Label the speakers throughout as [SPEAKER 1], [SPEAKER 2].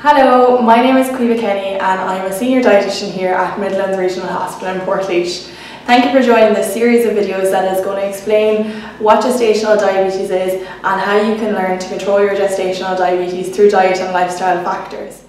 [SPEAKER 1] Hello, my name is Caoimhe Kenny and I'm a senior dietitian here at Midlands Regional Hospital in Portlaoise. Thank you for joining this series of videos that is going to explain what gestational diabetes is and how you can learn to control your gestational diabetes through diet and lifestyle factors.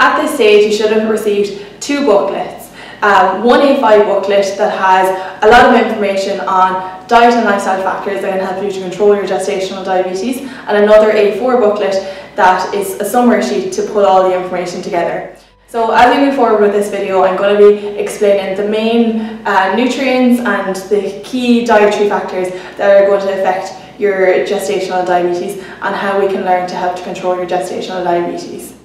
[SPEAKER 1] At this stage you should have received two booklets. Um, one A5 booklet that has a lot of information on diet and lifestyle factors that can help you to control your gestational diabetes and another A4 booklet that is a summary sheet to put all the information together. So as we move forward with this video, I'm going to be explaining the main uh, nutrients and the key dietary factors that are going to affect your gestational diabetes and how we can learn to help to control your gestational diabetes.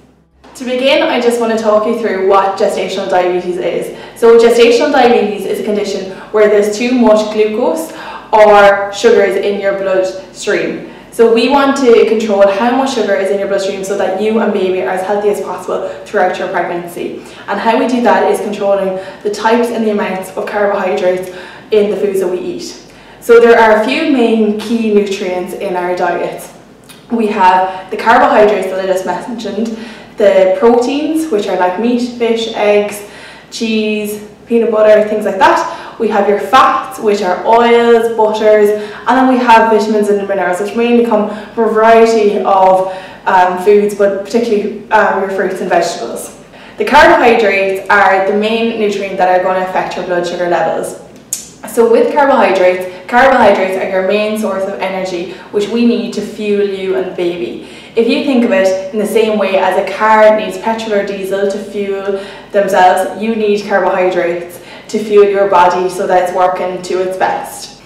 [SPEAKER 1] To begin, I just want to talk you through what gestational diabetes is. So gestational diabetes is a condition where there's too much glucose or sugars in your bloodstream. So we want to control how much sugar is in your bloodstream so that you and baby are as healthy as possible throughout your pregnancy. And how we do that is controlling the types and the amounts of carbohydrates in the foods that we eat. So there are a few main key nutrients in our diet. We have the carbohydrates that I just mentioned, the proteins, which are like meat, fish, eggs, cheese, peanut butter, things like that. We have your fats, which are oils, butters, and then we have vitamins and minerals, which mainly come from a variety of um, foods, but particularly um, your fruits and vegetables. The carbohydrates are the main nutrient that are going to affect your blood sugar levels. So with carbohydrates, carbohydrates are your main source of energy, which we need to fuel you and baby. If you think of it in the same way as a car needs petrol or diesel to fuel themselves, you need carbohydrates to fuel your body so that it's working to its best.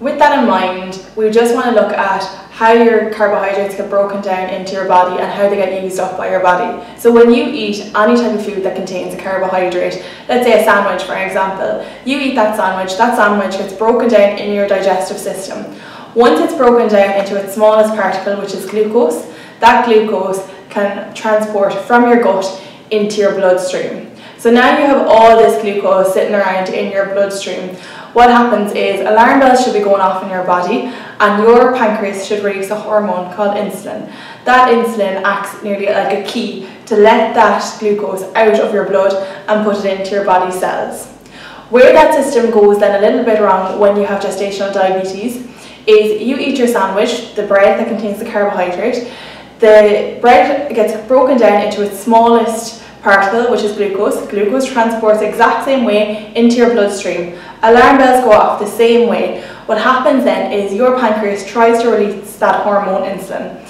[SPEAKER 1] With that in mind, we just want to look at how your carbohydrates get broken down into your body and how they get used up by your body. So when you eat any type of food that contains a carbohydrate, let's say a sandwich for example, you eat that sandwich, that sandwich gets broken down in your digestive system. Once it's broken down into its smallest particle, which is glucose, that glucose can transport from your gut into your bloodstream. So now you have all this glucose sitting around in your bloodstream. What happens is alarm bells should be going off in your body and your pancreas should release a hormone called insulin. That insulin acts nearly like a key to let that glucose out of your blood and put it into your body cells. Where that system goes then a little bit wrong when you have gestational diabetes is you eat your sandwich, the bread that contains the carbohydrate, the bread gets broken down into its smallest particle, which is glucose. Glucose transports the exact same way into your bloodstream. Alarm bells go off the same way. What happens then is your pancreas tries to release that hormone insulin.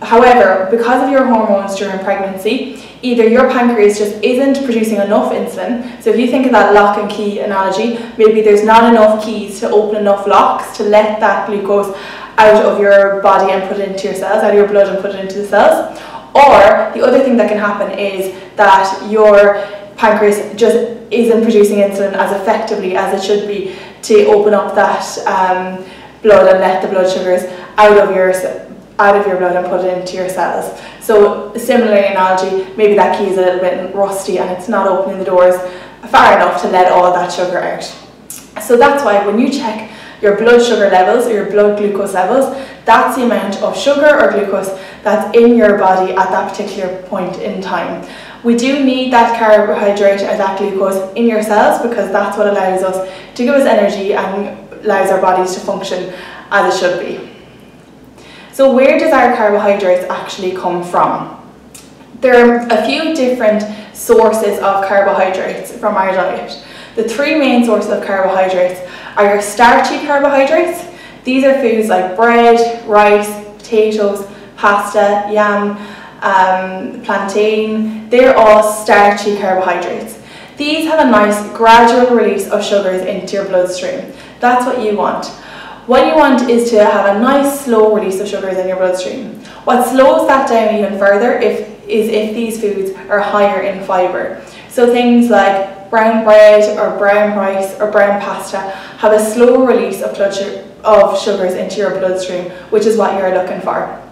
[SPEAKER 1] However, because of your hormones during pregnancy, either your pancreas just isn't producing enough insulin. So if you think of that lock and key analogy, maybe there's not enough keys to open enough locks to let that glucose out of your body and put it into your cells, out of your blood and put it into the cells. Or the other thing that can happen is that your pancreas just isn't producing insulin as effectively as it should be to open up that um, blood and let the blood sugars out of your out of your blood and put it into your cells. So similar analogy, maybe that key is a little bit rusty and it's not opening the doors far enough to let all that sugar out. So that's why when you check your blood sugar levels or your blood glucose levels, that's the amount of sugar or glucose that's in your body at that particular point in time. We do need that carbohydrate or that glucose in your cells because that's what allows us to give us energy and allows our bodies to function as it should be. So where does our carbohydrates actually come from? There are a few different sources of carbohydrates from our diet. The three main sources of carbohydrates are your starchy carbohydrates. These are foods like bread, rice, potatoes, pasta, yam, um, plantain. They're all starchy carbohydrates. These have a nice gradual release of sugars into your bloodstream. That's what you want. What you want is to have a nice slow release of sugars in your bloodstream. What slows that down even further if, is if these foods are higher in fibre. So things like brown bread or brown rice or brown pasta have a slow release of, of sugars into your bloodstream, which is what you're looking for.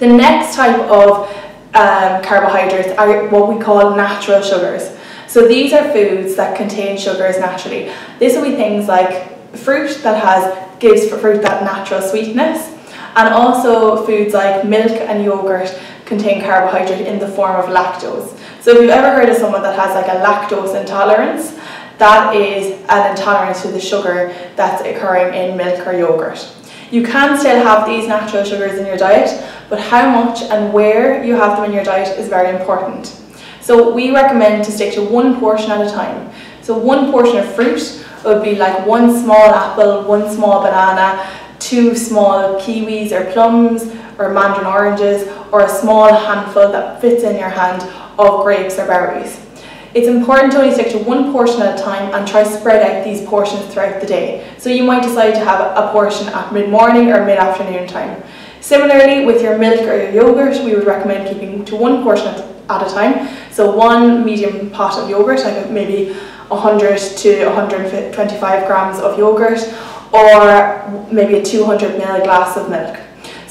[SPEAKER 1] The next type of um, carbohydrates are what we call natural sugars. So these are foods that contain sugars naturally. This will be things like fruit that has gives fruit that natural sweetness and also foods like milk and yogurt contain carbohydrate in the form of lactose. So if you've ever heard of someone that has like a lactose intolerance, that is an intolerance to the sugar that's occurring in milk or yogurt. You can still have these natural sugars in your diet, but how much and where you have them in your diet is very important. So we recommend to stick to one portion at a time. So one portion of fruit would be like one small apple, one small banana, two small kiwis or plums or mandarin oranges or a small handful that fits in your hand of grapes or berries. It's important to only stick to one portion at a time and try to spread out these portions throughout the day. So you might decide to have a portion at mid-morning or mid-afternoon time. Similarly, with your milk or your yogurt, we would recommend keeping to one portion at a time. So one medium pot of yogurt, like maybe 100 to 125 grams of yogurt, or maybe a 200 ml glass of milk.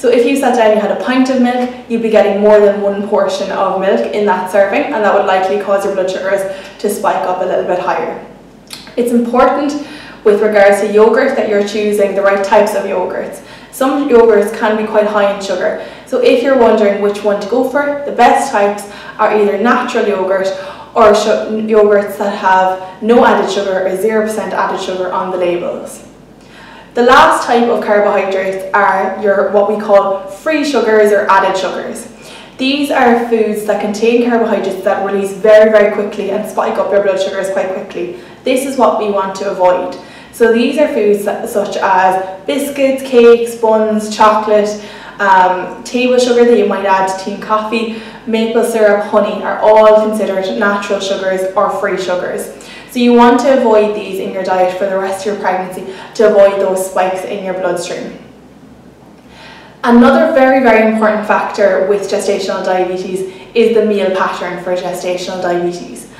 [SPEAKER 1] So if you sat down and you had a pint of milk, you'd be getting more than one portion of milk in that serving and that would likely cause your blood sugars to spike up a little bit higher. It's important with regards to yogurt that you're choosing the right types of yogurts. Some yogurts can be quite high in sugar, so if you're wondering which one to go for, the best types are either natural yogurt or yogurts that have no added sugar or 0% added sugar on the labels. The last type of carbohydrates are your what we call free sugars or added sugars. These are foods that contain carbohydrates that release very, very quickly and spike up your blood sugars quite quickly. This is what we want to avoid. So these are foods such as biscuits, cakes, buns, chocolate, um, table sugar that you might add to tea and coffee, maple syrup, honey are all considered natural sugars or free sugars. So you want to avoid these in your diet for the rest of your pregnancy to avoid those spikes in your bloodstream. Another very, very important factor with gestational diabetes is the meal pattern for gestational diabetes.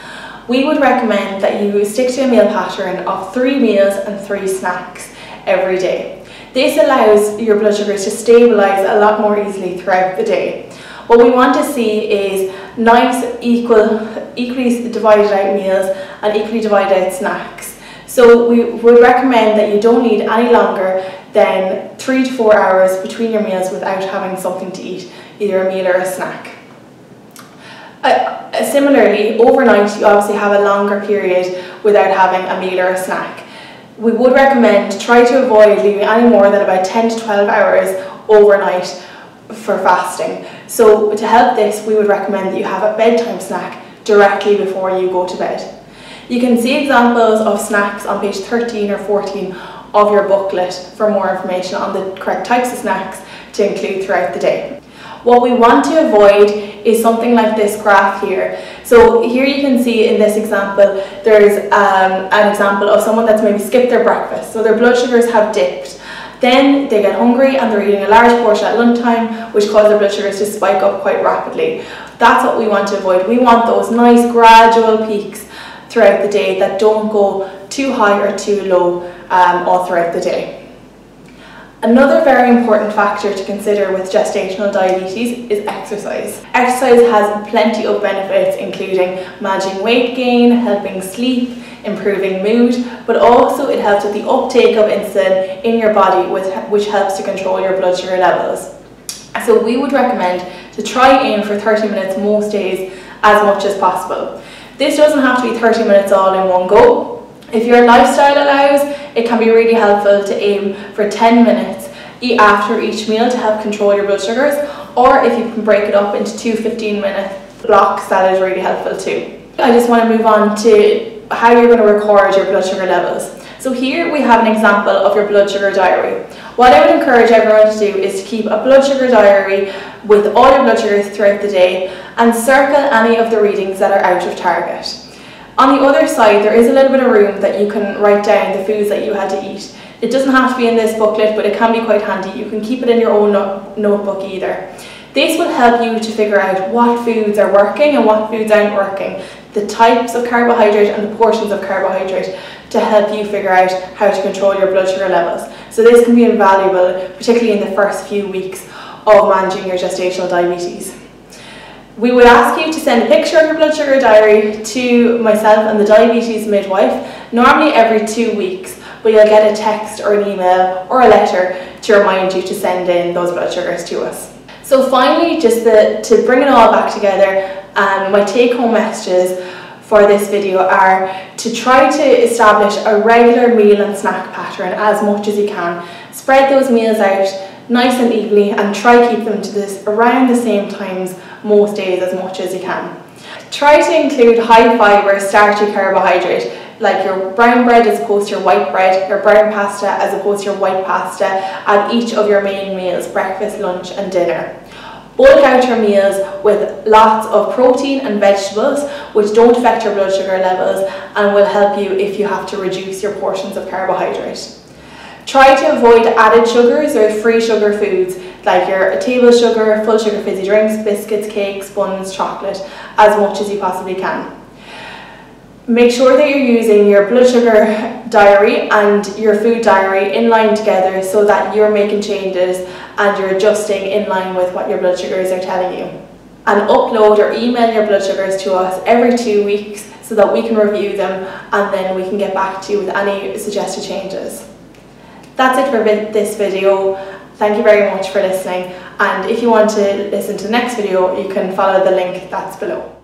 [SPEAKER 1] We would recommend that you stick to a meal pattern of three meals and three snacks every day. This allows your blood sugars to stabilise a lot more easily throughout the day. What we want to see is nice, equal, equally divided out meals and equally divided out snacks. So we would recommend that you don't need any longer than three to four hours between your meals without having something to eat, either a meal or a snack. Uh, uh similarly, overnight you obviously have a longer period without having a meal or a snack. We would recommend try to avoid leaving any more than about 10 to 12 hours overnight for fasting. So to help this, we would recommend that you have a bedtime snack directly before you go to bed. You can see examples of snacks on page 13 or 14 of your booklet for more information on the correct types of snacks to include throughout the day. What we want to avoid is something like this graph here. So here you can see in this example, there's um, an example of someone that's maybe skipped their breakfast. So their blood sugars have dipped then they get hungry and they're eating a large portion at lunchtime, which causes their blood sugars to spike up quite rapidly. That's what we want to avoid. We want those nice gradual peaks throughout the day that don't go too high or too low um, all throughout the day. Another very important factor to consider with gestational diabetes is exercise. Exercise has plenty of benefits including managing weight gain, helping sleep, improving mood, but also it helps with the uptake of insulin in your body which helps to control your blood sugar levels. So we would recommend to try aim for 30 minutes most days as much as possible. This doesn't have to be 30 minutes all in one go. If your lifestyle allows, it can be really helpful to aim for 10 minutes after each meal to help control your blood sugars, or if you can break it up into two 15 minute blocks, that is really helpful too. I just want to move on to how you're going to record your blood sugar levels. So here we have an example of your blood sugar diary. What I would encourage everyone to do is to keep a blood sugar diary with all your blood sugars throughout the day and circle any of the readings that are out of target. On the other side, there is a little bit of room that you can write down the foods that you had to eat. It doesn't have to be in this booklet, but it can be quite handy. You can keep it in your own no notebook either. This will help you to figure out what foods are working and what foods aren't working the types of carbohydrate and the portions of carbohydrate to help you figure out how to control your blood sugar levels. So this can be invaluable, particularly in the first few weeks of managing your gestational diabetes. We would ask you to send a picture of your blood sugar diary to myself and the diabetes midwife, normally every two weeks, but you'll get a text or an email or a letter to remind you to send in those blood sugars to us. So finally, just the, to bring it all back together, um, my take home messages for this video are to try to establish a regular meal and snack pattern as much as you can. Spread those meals out nice and evenly and try keep them to this around the same times most days as much as you can. Try to include high fibre starchy carbohydrate like your brown bread as opposed to your white bread, your brown pasta as opposed to your white pasta at each of your main meals, breakfast, lunch and dinner. Bulk out your meals with lots of protein and vegetables which don't affect your blood sugar levels and will help you if you have to reduce your portions of carbohydrate. Try to avoid added sugars or free sugar foods like your table sugar, full sugar fizzy drinks, biscuits, cakes, buns, chocolate as much as you possibly can. Make sure that you're using your blood sugar diary and your food diary in line together so that you're making changes and you're adjusting in line with what your blood sugars are telling you. And upload or email your blood sugars to us every two weeks so that we can review them and then we can get back to you with any suggested changes. That's it for this video. Thank you very much for listening and if you want to listen to the next video you can follow the link that's below.